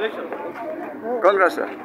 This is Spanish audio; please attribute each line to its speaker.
Speaker 1: Congratulations.